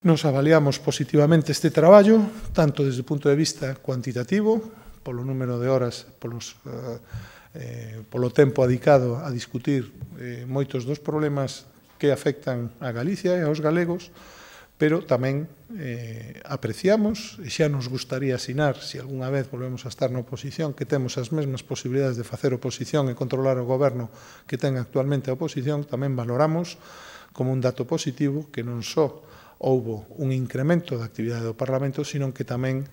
Nos avaliamos positivamente este traballo, tanto desde o punto de vista cuantitativo, polo número de horas, polos, eh, eh polo tempo adicado a discutir eh, moitos dos problemas que afectan a Galicia e aos galegos, pero tamén eh, apreciamos, e xa nos gustaría asinar, se algunha vez volvemos a estar na oposición, que temos as mesmas posibilidades de facer oposición e controlar o goberno que ten actualmente a oposición, tamén valoramos como un dato positivo que non só houbo un incremento da actividade do Parlamento, sino que tamén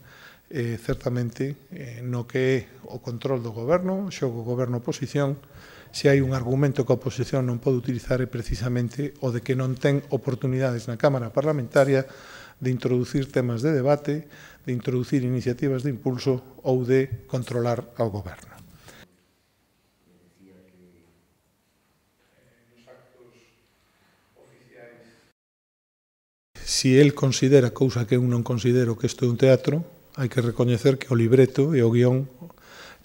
eh, certamente eh, no que é o control do goberno, xogo goberno oposición, se hai un argumento que a oposición non pode utilizar é precisamente o de que non ten oportunidades na Cámara Parlamentaria de introducir temas de debate, de introducir iniciativas de impulso ou de controlar ao goberno. si el considera cousa que eu non considero que isto é un teatro, hai que recoñecer que o libreto e o guión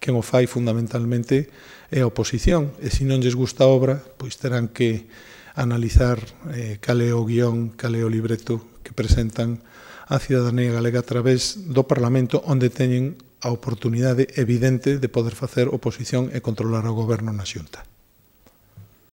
quen o fai fundamentalmente é a oposición, e se non lles gusta a obra, pois terán que analizar eh, cal é o guión, cal é o libreto que presentan a cidadanía galega a través do Parlamento onde teñen a oportunidade evidente de poder facer oposición e controlar o goberno na xunta.